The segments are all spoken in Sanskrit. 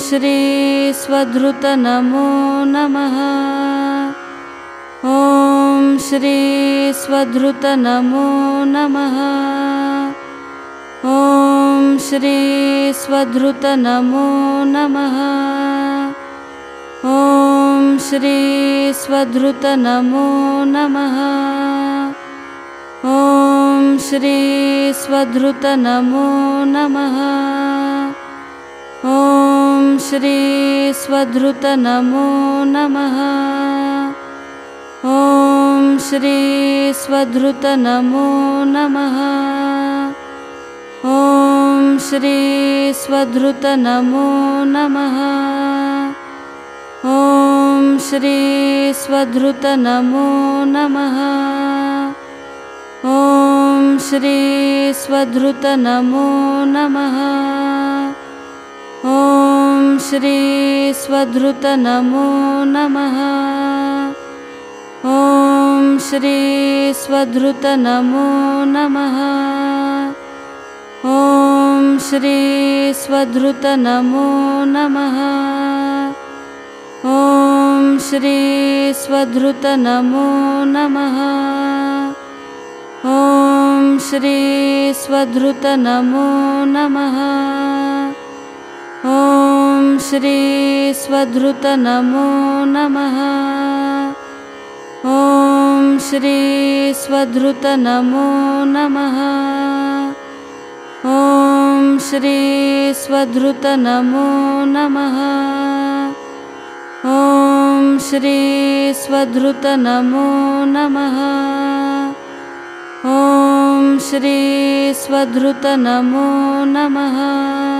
श्रीस्वधृत नमो। नमः ॐ श्रीस्वधृत नमो। नमः ॐ श्रीस्वधृत नमो। नमः ॐ श्रीस्वधृत नमो। नमः ॐ श्रीस्वधृत नमो नमः। श्रीस्वधृत नमो। नमः ॐ श्रीस्वधृत नमो। नमः ॐ श्रीस्वधृत नमो। नमः ॐ श्रीस्वधृत नमो। नमः ॐ श्रीस्वधृत नमो नमः। श्रीस्वधृत नमो। नमः ॐ श्री स्वधृत नमो। नमः ॐ श्रीस्वधृत नमो। नमः ॐ श्रीस्वधृत नमो। नमः ॐ श्रीस्वधृत नमो नमः। श्रीस्वधृत नमो। नमः ॐ श्रीस्वधृत नमो। नमः ॐ श्रीस्वधृत नमो। नमः ॐ श्रीस्वधृत नमो। नमः ॐ श्रीस्वधृत नमो नमः।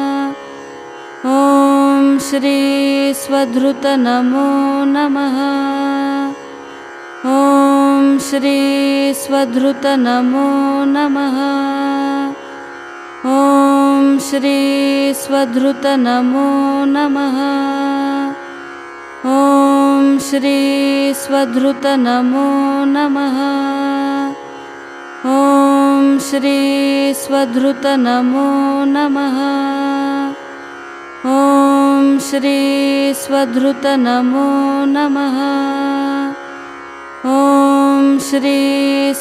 श्रीस्वधृत नमो। नमः ॐ श्रीस्वदृत नमो। नमः ॐ श्रीस्वधृत नमो। नमः ॐ श्रीस्वधृत नमो। नमः ॐ श्रीस्वदृत नमो नमः। श्री नमो। नमः ॐ श्री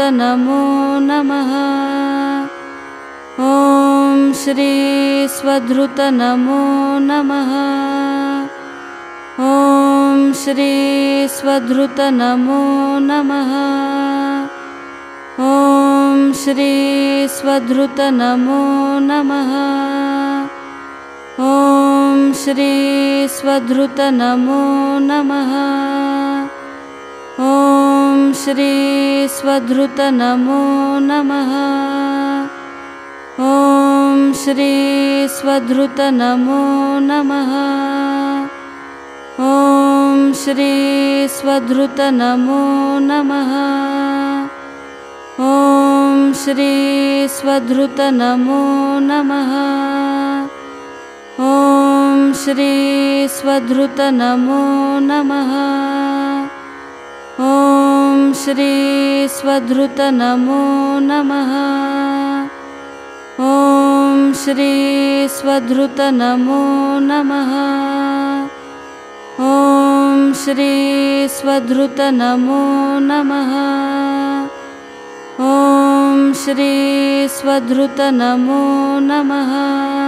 नमो। नमः ॐ श्रीस्वदृत नमो। नमः ॐ श्रीस्वदृत नमो। नमः ॐ श्रीस्वधृत नमो। नमः ॐ स्वधृत नमो नमः। ॐ श्री नमो नमः। ॐ श्रीस्वधृत नमो नमः। ॐ श्रीस्वधृत नमो नमः। ॐ श्रीस्वधृत नमो नमः। श्रीस्वधृत नमो। नमः ॐ श्री नमो। नमः ॐ श्रीस्वधृत नमो। नमः ॐ श्रीस्वधृत नमो। नमः ॐ श्रीस्वधृत नमो नमः।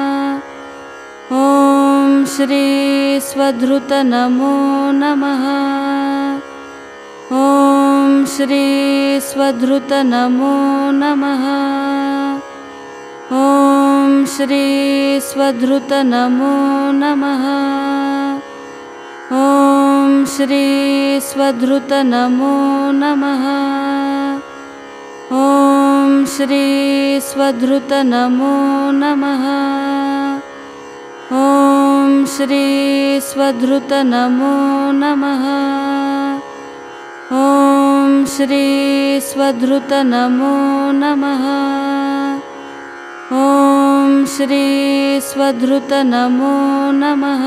श्रीस्वधृत नमो। नमः ॐ श्रीस्वधृत नमो। नमः ॐ श्रीस्वधृत नमो। नमः ॐ श्रीस्वधृत नमो। नमः ॐ श्रीस्वधृत नमो नमः। श्रीस्वधृत नमो। नमः ॐ श्री स्वदृत नमो। नमः ॐ श्रीस्वधृत नमो। नमः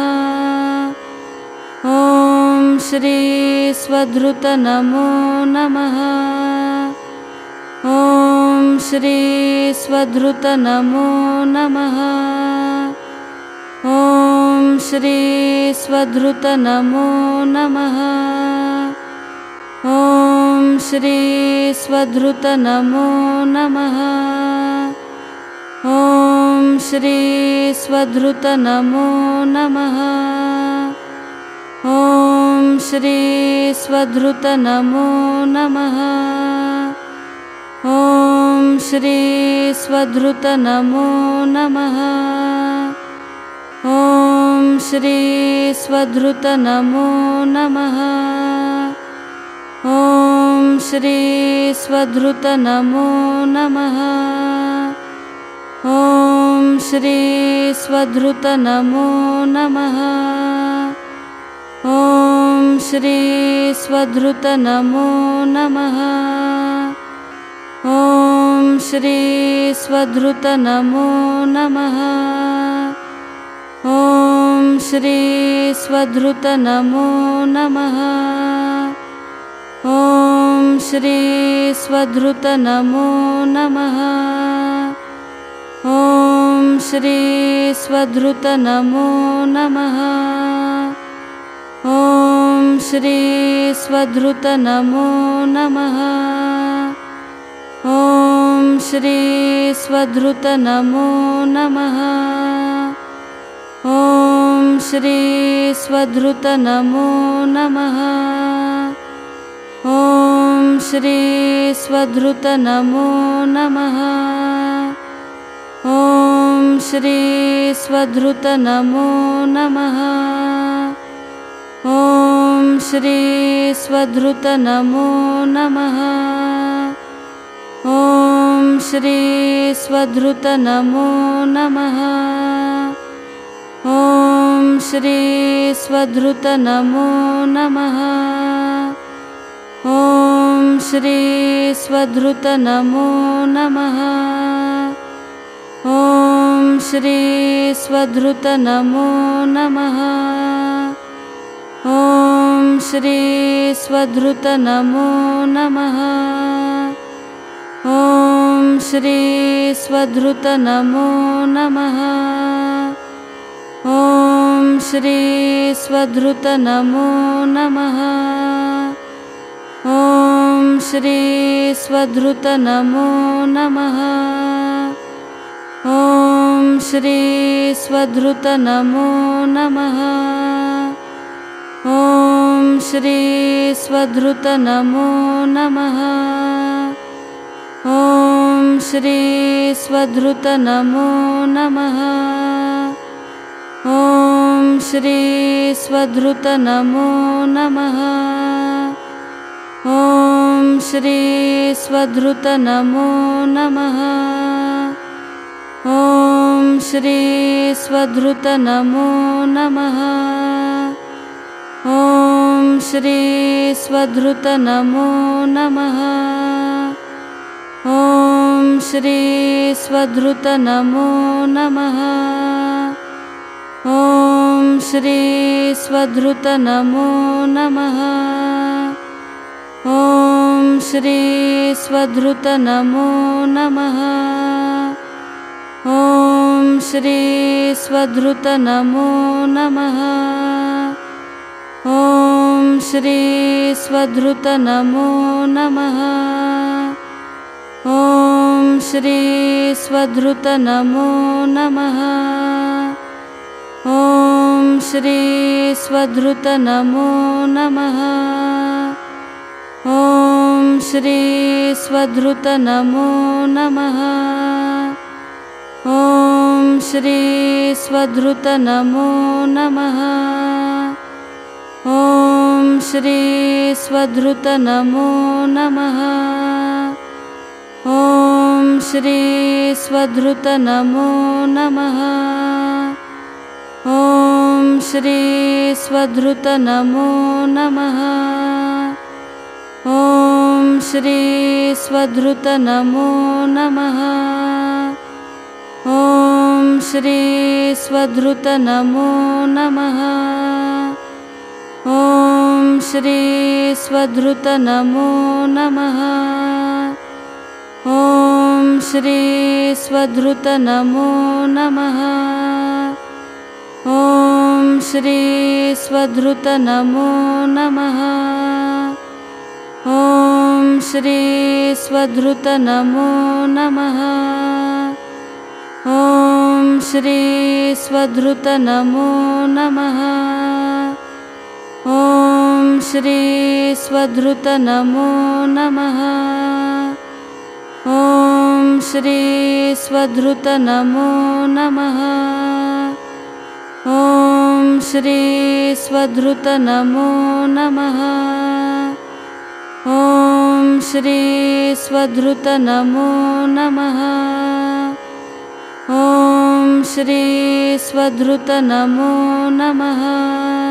ॐ श्रीस्वधृत नमो। नमः ॐ श्रीस्वदृत नमो नमः। श्रीस्वधृत नमो। नमः ॐ श्री स्वदृत नमो। नमः ॐ श्रीस्वधृत नमो। नमः ॐ श्रीस्वधृत नमो। नमः ॐ श्रीस्वदृत नमो नमः। श्रीस्वधृत नमो। नमः ॐ श्री नमो। नमः ॐ श्रीस्वदृत नमो। नमः ॐ श्रीस्वदृत नमो। नमः ॐ श्रीस्वदृत नमो। नमः श्रीस्वधृत नमो। नमः ॐ श्रीस्वधृत नमो। नमः ॐ श्रीस्वधृत नमो। नमः ॐ श्रीस्वधृत नमो। नमः ॐ श्रीस्वधृत नमो नमः। श्रीस्वधृत नमो। नमः ॐ श्री नमो। नमः ॐ श्रीस्वधृत नमो। नमः ॐ श्रीस्वधृत नमो। नमः ॐ श्रीस्वधृत नमो। नमः ॐ स्वधृत नमो नमः। ॐ श्री नमो नमः। ॐ श्रीस्वधृत नमो नमः। ॐ श्रीस्वधृत नमो नमः। ॐ श्रीस्वधृत नमो नमः। श्री नमो नमः। ॐ श्रीस्वधृत नमो नमः। ॐ श्रीस्वधृत नमो नमः। ॐ श्रीस्वधृत नमो नमः। ॐ श्रीस्वधृत नमो नमः। श्री सुधृत नमो। नमः ॐ श्री नमो। नमः ॐ श्रीस्वधृत नमो। नमः ॐ श्रीस्वधृत नमो। नमः ॐ श्रीस्वधृत नमो नमः। श्रीस्वधृत नमो। नमः ॐ श्रीस्वधृत नमो। नमः ॐ श्रीस्वधृत नमो। नमः ॐ श्रीस्वधृत नमो। नमः ॐ श्रीस्वधृत नमो नमः। श्रीस्वधृत नमो। नमः ॐ श्रीस्वधृत नमो। नमः ॐ श्रीस्वधृत नमो। नमः ॐ श्रीस्वधृत नमो। नमः ॐ श्रीस्वधृत नमो नमः। श्रीस्वधृत नमो। नमः ॐ श्री नमो। नमः ॐ श्रीस्वधृत नमो। नमः ॐ श्रीस्वधृत नमो। नमः ॐ श्रीस्वधृत नमो नमः। ॐ श्री स्वधृतनमो नमः। ॐ श्री स्वधृतनमो नमः। ॐ श्री स्वधृतनमो नमः। ॐ श्री स्वधृतनमो नमः। ॐ श्री स्वधृतनमो नमः। ॐ श्री स्वधृतनमो नमः। ॐ श्री स्वधृतनमो नमः। ॐ श्री स्वधृतनमो नमः